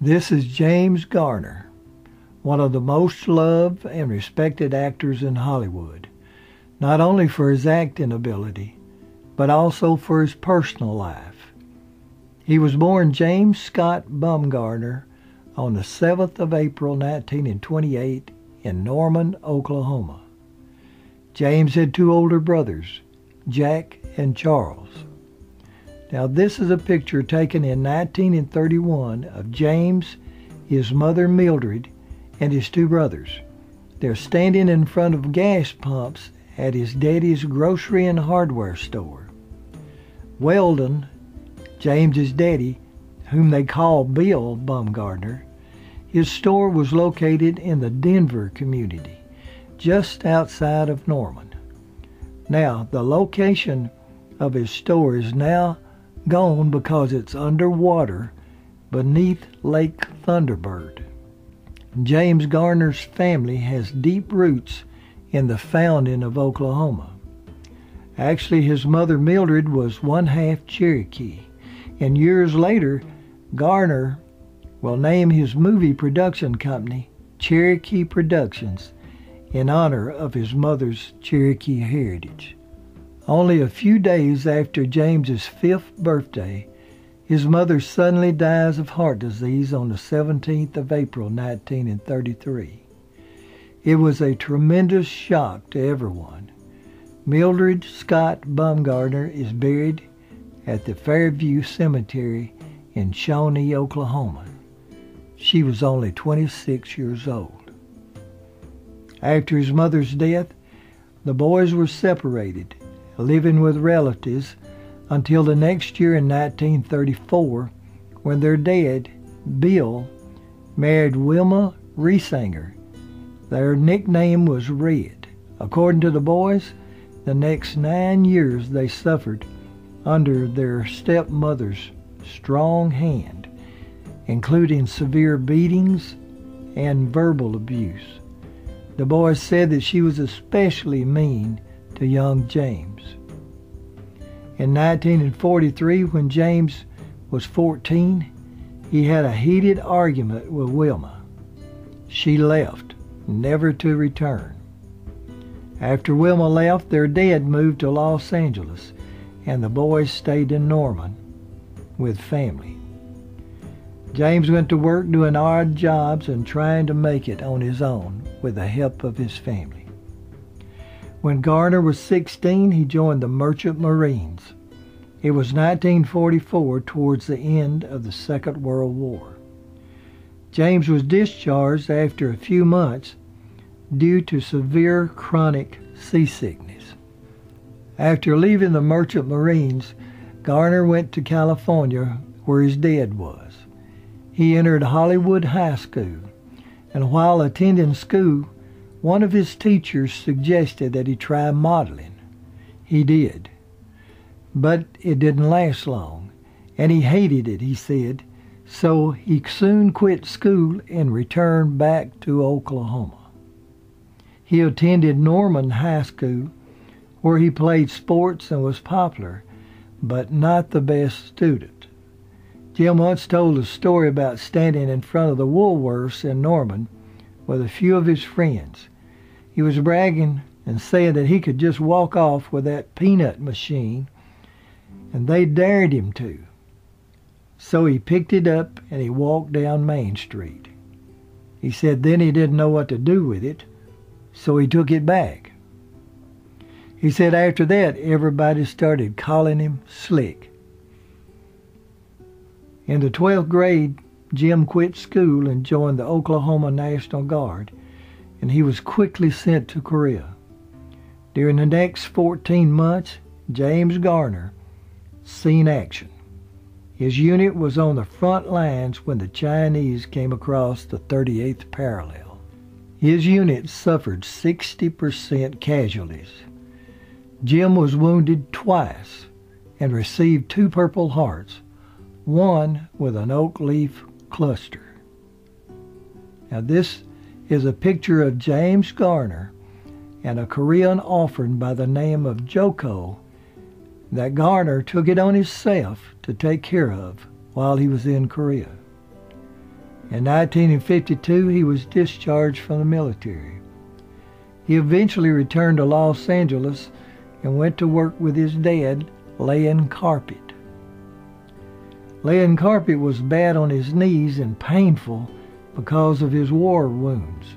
This is James Garner, one of the most loved and respected actors in Hollywood, not only for his acting ability, but also for his personal life. He was born James Scott Bumgarner on the 7th of April 1928 in Norman, Oklahoma. James had two older brothers, Jack and Charles. Now, this is a picture taken in 1931 of James, his mother Mildred, and his two brothers. They're standing in front of gas pumps at his daddy's grocery and hardware store. Weldon, James's daddy, whom they call Bill Bumgardner, his store was located in the Denver community, just outside of Norman. Now, the location of his store is now gone because it's underwater beneath Lake Thunderbird. James Garner's family has deep roots in the founding of Oklahoma. Actually, his mother Mildred was one half Cherokee, and years later, Garner will name his movie production company Cherokee Productions in honor of his mother's Cherokee heritage. Only a few days after James's fifth birthday, his mother suddenly dies of heart disease on the 17th of April 1933. It was a tremendous shock to everyone. Mildred Scott Bumgardner is buried at the Fairview Cemetery in Shawnee, Oklahoma. She was only 26 years old. After his mother's death, the boys were separated living with relatives until the next year in 1934 when their dad, Bill, married Wilma Riesinger. Their nickname was Red. According to the boys, the next nine years they suffered under their stepmother's strong hand, including severe beatings and verbal abuse. The boys said that she was especially mean to young James. In 1943, when James was 14, he had a heated argument with Wilma. She left, never to return. After Wilma left, their dad moved to Los Angeles, and the boys stayed in Norman with family. James went to work doing odd jobs and trying to make it on his own with the help of his family. When Garner was 16, he joined the Merchant Marines. It was 1944, towards the end of the Second World War. James was discharged after a few months due to severe chronic seasickness. After leaving the Merchant Marines, Garner went to California where his dad was. He entered Hollywood High School, and while attending school, one of his teachers suggested that he try modeling. He did. But it didn't last long, and he hated it, he said, so he soon quit school and returned back to Oklahoma. He attended Norman High School, where he played sports and was popular, but not the best student. Jim once told a story about standing in front of the Woolworths in Norman with a few of his friends. He was bragging and saying that he could just walk off with that peanut machine, and they dared him to. So he picked it up and he walked down Main Street. He said then he didn't know what to do with it, so he took it back. He said after that everybody started calling him Slick. In the 12th grade, Jim quit school and joined the Oklahoma National Guard, and he was quickly sent to Korea. During the next 14 months, James Garner seen action. His unit was on the front lines when the Chinese came across the 38th parallel. His unit suffered 60% casualties. Jim was wounded twice and received two Purple Hearts, one with an oak leaf cluster. Now this is a picture of James Garner and a Korean orphan by the name of Joko that Garner took it on himself to take care of while he was in Korea. In 1952, he was discharged from the military. He eventually returned to Los Angeles and went to work with his dad, laying carpet. Laying carpet was bad on his knees and painful because of his war wounds.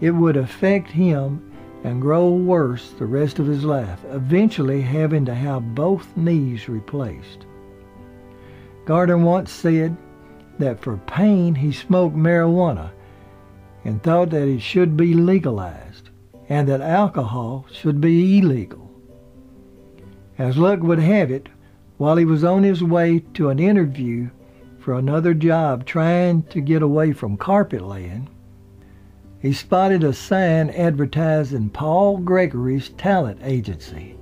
It would affect him and grow worse the rest of his life, eventually having to have both knees replaced. Garner once said that for pain he smoked marijuana and thought that it should be legalized and that alcohol should be illegal. As luck would have it, while he was on his way to an interview for another job trying to get away from carpet laying, he spotted a sign advertising Paul Gregory's talent agency,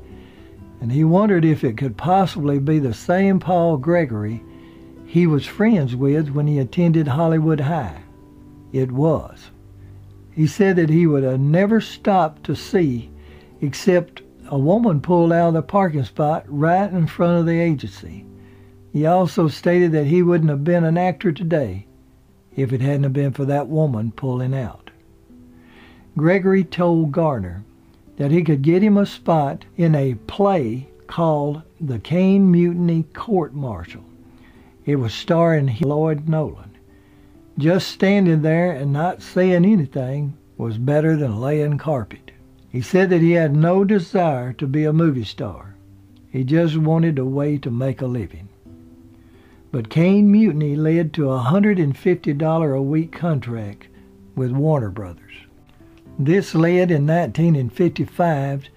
and he wondered if it could possibly be the same Paul Gregory he was friends with when he attended Hollywood High. It was. He said that he would have never stopped to see except a woman pulled out of the parking spot right in front of the agency. He also stated that he wouldn't have been an actor today if it hadn't been for that woman pulling out. Gregory told Garner that he could get him a spot in a play called The Caine Mutiny Court Martial. It was starring Lloyd Nolan. Just standing there and not saying anything was better than laying carpet. He said that he had no desire to be a movie star. He just wanted a way to make a living. But Caine Mutiny led to a $150 a week contract with Warner Brothers. This led in 1955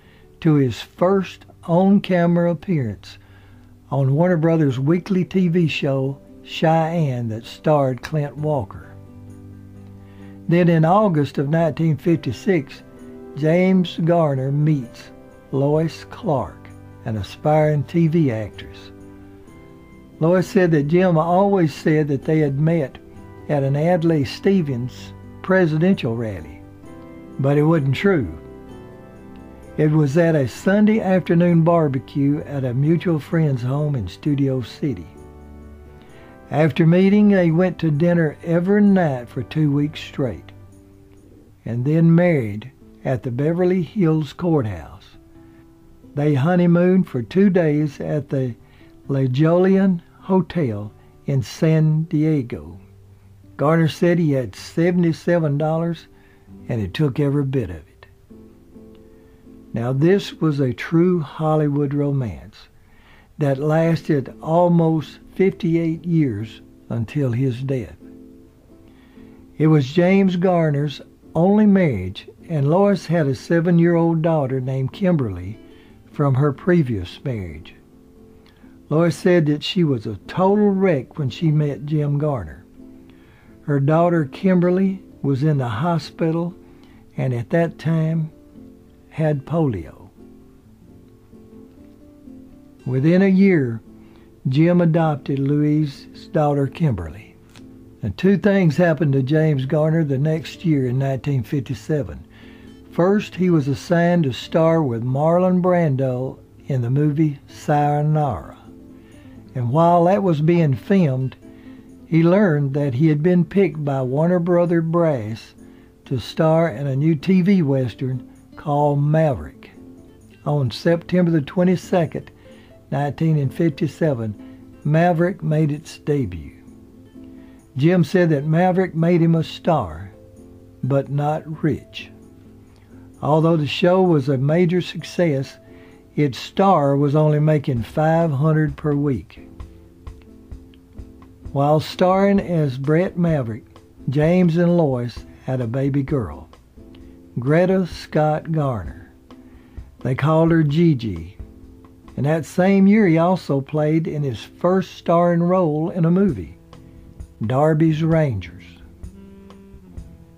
to his first on-camera appearance on Warner Brothers' weekly TV show Cheyenne that starred Clint Walker. Then in August of 1956, James Garner meets Lois Clark, an aspiring TV actress. Lois said that Jim always said that they had met at an Adlai Stevenson presidential rally, but it wasn't true. It was at a Sunday afternoon barbecue at a mutual friend's home in Studio City. After meeting, they went to dinner every night for two weeks straight, and then married at the Beverly Hills Courthouse. They honeymooned for two days at the Le Jolien Hotel in San Diego. Garner said he had $77 and it took every bit of it. Now, this was a true Hollywood romance that lasted almost 58 years until his death. It was James Garner's only marriage, and Lois had a seven year old daughter named Kimberly from her previous marriage. Lois said that she was a total wreck when she met Jim Garner. Her daughter Kimberly was in the hospital and at that time had polio. Within a year, Jim adopted Lois's daughter Kimberly. And two things happened to James Garner the next year in 1957. First, he was assigned to star with Marlon Brando in the movie Sayonara. And while that was being filmed, he learned that he had been picked by Warner Brother Brass to star in a new TV western called Maverick. On September the 22nd, 1957, Maverick made its debut. Jim said that Maverick made him a star, but not rich. Although the show was a major success, its star was only making 500 per week. While starring as Brett Maverick, James and Lois had a baby girl. Greta Scott Garner. They called her Gigi. And that same year, he also played in his first starring role in a movie, Darby's Rangers.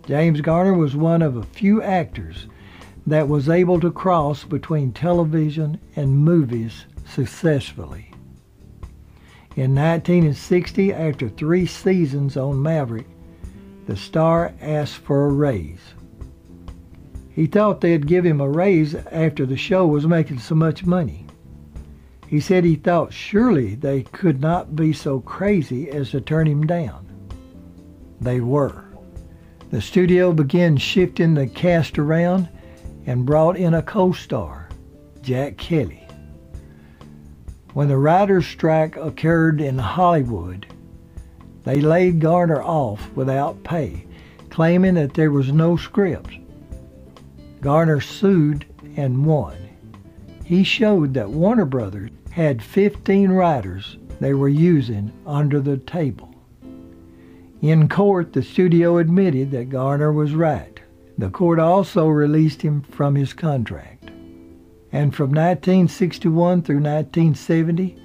James Garner was one of a few actors that was able to cross between television and movies successfully. In 1960, after three seasons on Maverick, the star asked for a raise. He thought they'd give him a raise after the show was making so much money. He said he thought surely they could not be so crazy as to turn him down. They were. The studio began shifting the cast around and brought in a co-star, Jack Kelly. When the writers' strike occurred in Hollywood, they laid Garner off without pay, claiming that there was no script. Garner sued and won. He showed that Warner Brothers had 15 writers they were using under the table. In court, the studio admitted that Garner was right. The court also released him from his contract. And from 1961 through 1970,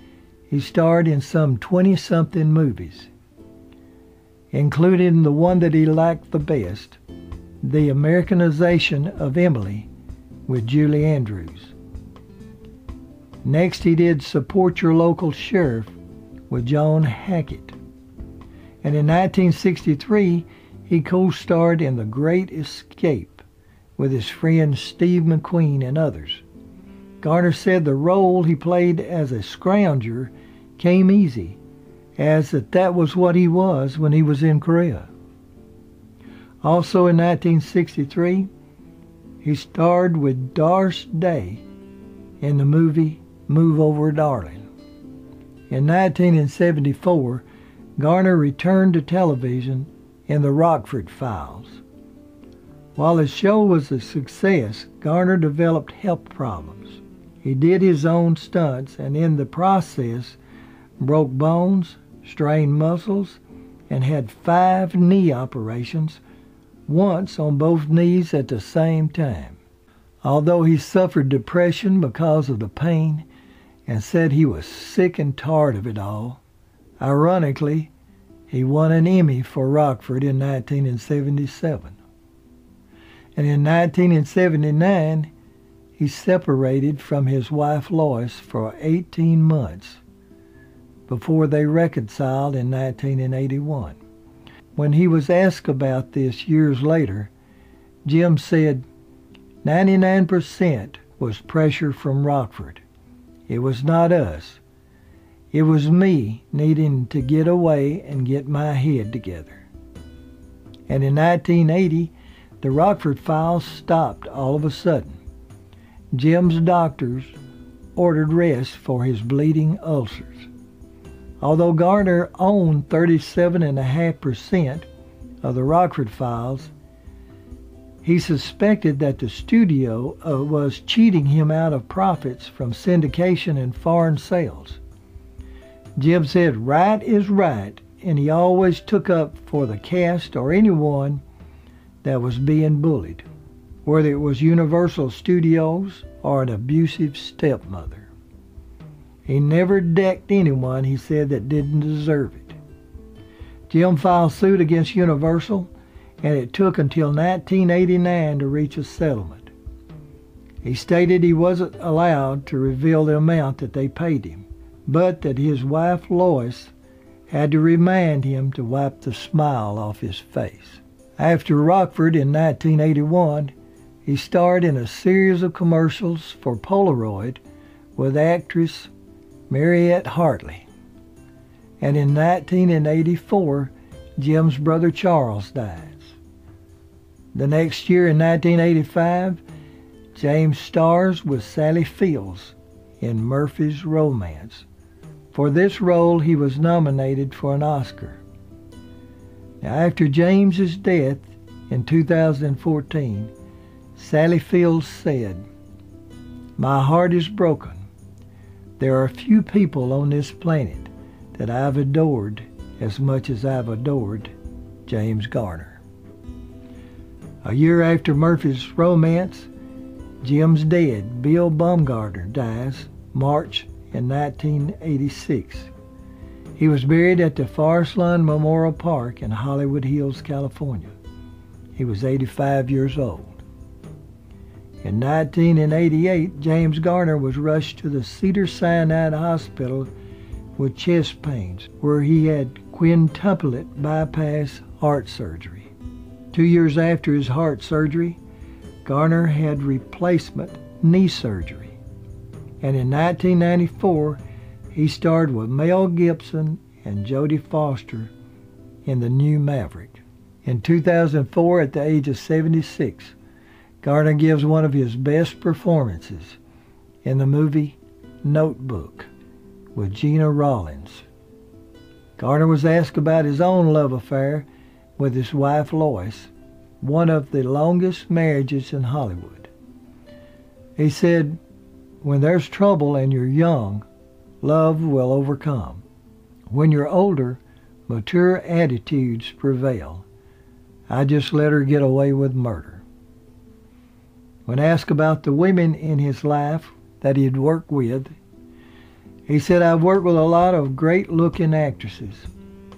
he starred in some 20 something movies, including the one that he liked the best, The Americanization of Emily with Julie Andrews. Next, he did Support Your Local Sheriff with Joan Hackett. And in 1963, he co-starred in The Great Escape with his friend Steve McQueen and others. Garner said the role he played as a scrounger came easy, as that that was what he was when he was in Korea. Also in 1963, he starred with Doris Day in the movie Move Over Darling. In 1974, Garner returned to television in The Rockford Files. While the show was a success, Garner developed health problems. He did his own stunts and in the process broke bones, strained muscles, and had five knee operations, once on both knees at the same time. Although he suffered depression because of the pain, and said he was sick and tired of it all. Ironically, he won an Emmy for Rockford in 1977. And in 1979, he separated from his wife Lois for 18 months before they reconciled in 1981. When he was asked about this years later, Jim said 99% was pressure from Rockford. It was not us. It was me needing to get away and get my head together. And in 1980, the Rockford files stopped all of a sudden. Jim's doctors ordered rest for his bleeding ulcers. Although Garner owned 37.5% of the Rockford files, he suspected that the studio uh, was cheating him out of profits from syndication and foreign sales. Jim said right is right, and he always took up for the cast or anyone that was being bullied, whether it was Universal Studios or an abusive stepmother. He never decked anyone, he said, that didn't deserve it. Jim filed suit against Universal and it took until 1989 to reach a settlement. He stated he wasn't allowed to reveal the amount that they paid him, but that his wife Lois had to remind him to wipe the smile off his face. After Rockford in 1981, he starred in a series of commercials for Polaroid with actress Mariette Hartley. And in 1984, Jim's brother Charles died. The next year in 1985, James stars with Sally Fields in Murphy's Romance. For this role, he was nominated for an Oscar. Now, after James's death in 2014, Sally Fields said, My heart is broken. There are few people on this planet that I've adored as much as I've adored James Garner. A year after Murphy's romance, Jim's dead. Bill Baumgartner dies March in 1986. He was buried at the Forest Lawn Memorial Park in Hollywood Hills, California. He was 85 years old. In 1988, James Garner was rushed to the Cedar Sinai Hospital with chest pains, where he had quintuplet bypass heart surgery. Two years after his heart surgery, Garner had replacement knee surgery. And in 1994, he starred with Mel Gibson and Jodie Foster in The New Maverick. In 2004, at the age of 76, Garner gives one of his best performances in the movie Notebook with Gena Rowlands. Garner was asked about his own love affair with his wife Lois, one of the longest marriages in Hollywood. He said, when there's trouble and you're young, love will overcome. When you're older, mature attitudes prevail. I just let her get away with murder. When asked about the women in his life that he'd worked with, he said, I've worked with a lot of great looking actresses,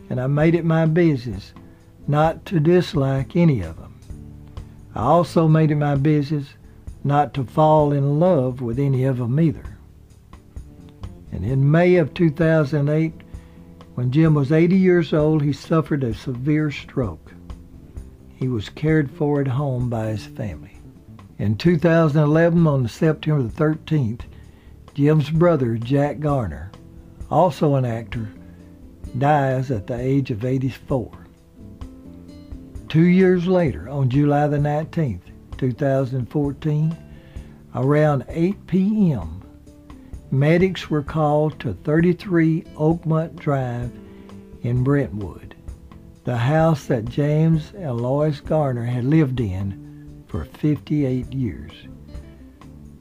and I made it my business not to dislike any of them. I also made it my business not to fall in love with any of them either. And in May of 2008, when Jim was 80 years old, he suffered a severe stroke. He was cared for at home by his family. In 2011, on September the 13th, Jim's brother, Jack Garner, also an actor, dies at the age of 84. Two years later, on July the 19th, 2014, around 8 p.m., medics were called to 33 Oakmont Drive in Brentwood, the house that James and Lois Garner had lived in for 58 years.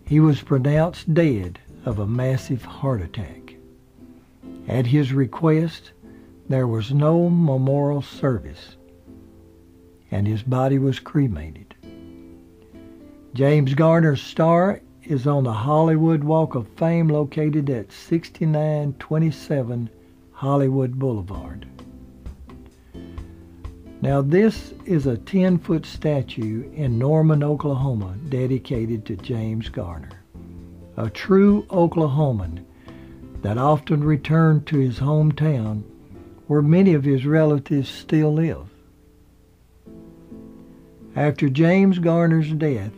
He was pronounced dead of a massive heart attack. At his request, there was no memorial service and his body was cremated. James Garner's star is on the Hollywood Walk of Fame located at 6927 Hollywood Boulevard. Now this is a 10-foot statue in Norman, Oklahoma dedicated to James Garner, a true Oklahoman that often returned to his hometown where many of his relatives still live. After James Garner's death,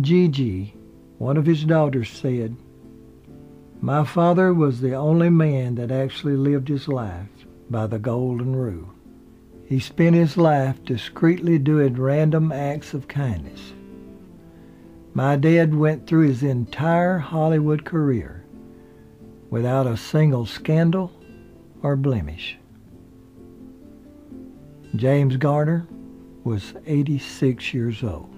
Gigi, one of his daughters, said, My father was the only man that actually lived his life by the golden rule. He spent his life discreetly doing random acts of kindness. My dad went through his entire Hollywood career without a single scandal or blemish. James Garner was 86 years old.